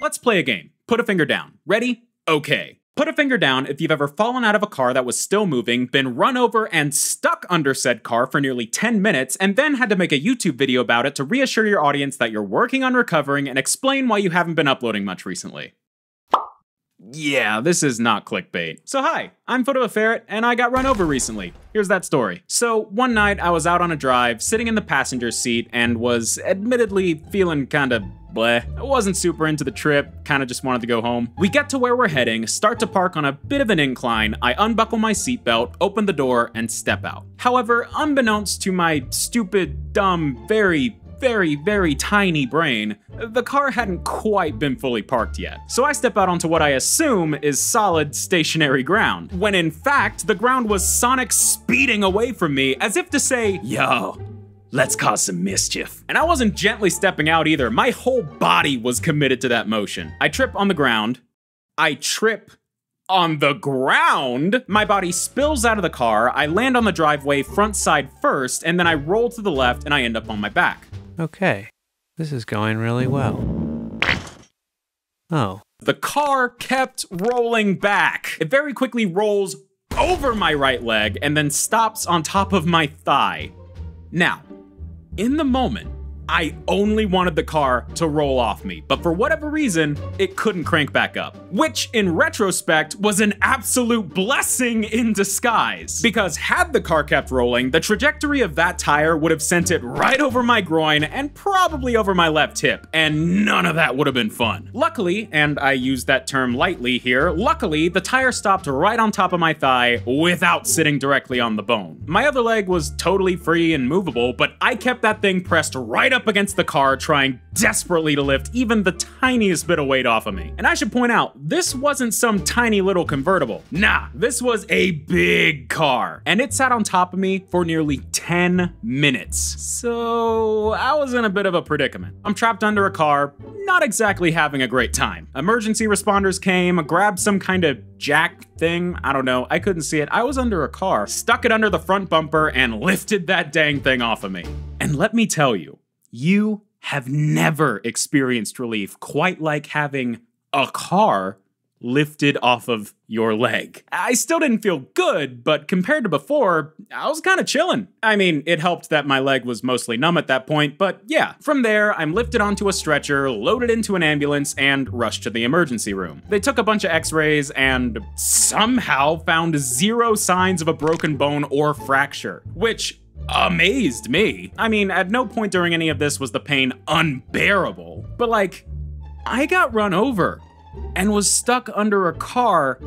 Let's play a game. Put a finger down. Ready? Okay. Put a finger down if you've ever fallen out of a car that was still moving, been run over and stuck under said car for nearly 10 minutes, and then had to make a YouTube video about it to reassure your audience that you're working on recovering and explain why you haven't been uploading much recently. Yeah, this is not clickbait. So hi, I'm Foot of a Ferret, and I got run over recently. Here's that story. So one night I was out on a drive, sitting in the passenger seat, and was admittedly feeling kinda bleh. I wasn't super into the trip, kinda just wanted to go home. We get to where we're heading, start to park on a bit of an incline, I unbuckle my seatbelt, open the door, and step out. However, unbeknownst to my stupid, dumb, very, very, very tiny brain, the car hadn't quite been fully parked yet. So I step out onto what I assume is solid stationary ground, when in fact, the ground was Sonic speeding away from me as if to say, yo, let's cause some mischief. And I wasn't gently stepping out either, my whole body was committed to that motion. I trip on the ground, I trip on the ground. My body spills out of the car, I land on the driveway front side first, and then I roll to the left and I end up on my back. Okay, this is going really well. Oh, The car kept rolling back. It very quickly rolls over my right leg and then stops on top of my thigh. Now, in the moment, I only wanted the car to roll off me, but for whatever reason, it couldn't crank back up. Which, in retrospect, was an absolute blessing in disguise. Because had the car kept rolling, the trajectory of that tire would have sent it right over my groin and probably over my left hip, and none of that would have been fun. Luckily, and I use that term lightly here, luckily, the tire stopped right on top of my thigh without sitting directly on the bone. My other leg was totally free and movable, but I kept that thing pressed right up against the car, trying desperately to lift even the tiniest bit of weight off of me. And I should point out, this wasn't some tiny little convertible. Nah, this was a big car. And it sat on top of me for nearly 10 minutes. So I was in a bit of a predicament. I'm trapped under a car, not exactly having a great time. Emergency responders came, grabbed some kind of jack thing. I don't know. I couldn't see it. I was under a car, stuck it under the front bumper, and lifted that dang thing off of me. And let me tell you, you have never experienced relief quite like having a car lifted off of your leg. I still didn't feel good, but compared to before, I was kind of chilling. I mean, it helped that my leg was mostly numb at that point, but yeah. From there, I'm lifted onto a stretcher, loaded into an ambulance, and rushed to the emergency room. They took a bunch of x-rays and somehow found zero signs of a broken bone or fracture, which amazed me. I mean, at no point during any of this was the pain unbearable, but like, I got run over and was stuck under a car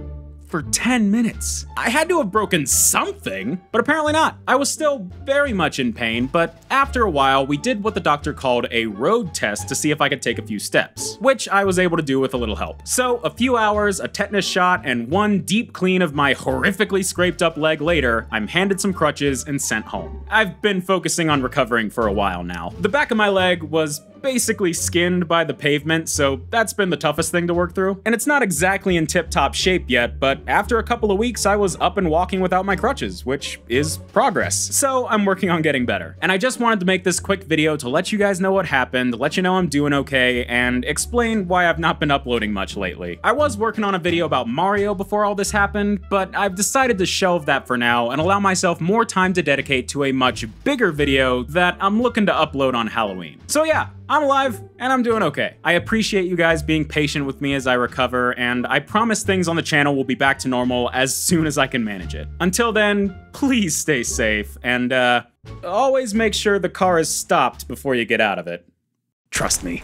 for 10 minutes. I had to have broken something, but apparently not. I was still very much in pain, but after a while, we did what the doctor called a road test to see if I could take a few steps, which I was able to do with a little help. So, a few hours, a tetanus shot, and one deep clean of my horrifically scraped up leg later, I'm handed some crutches and sent home. I've been focusing on recovering for a while now. The back of my leg was basically skinned by the pavement, so that's been the toughest thing to work through. And it's not exactly in tip-top shape yet, but after a couple of weeks, I was up and walking without my crutches, which is progress. So I'm working on getting better. And I just wanted to make this quick video to let you guys know what happened, let you know I'm doing okay, and explain why I've not been uploading much lately. I was working on a video about Mario before all this happened, but I've decided to shelve that for now and allow myself more time to dedicate to a much bigger video that I'm looking to upload on Halloween. So yeah, I'm alive and I'm doing okay. I appreciate you guys being patient with me as I recover, and I promise things on the channel will be back to normal as soon as I can manage it. Until then, please stay safe, and uh, always make sure the car is stopped before you get out of it. Trust me.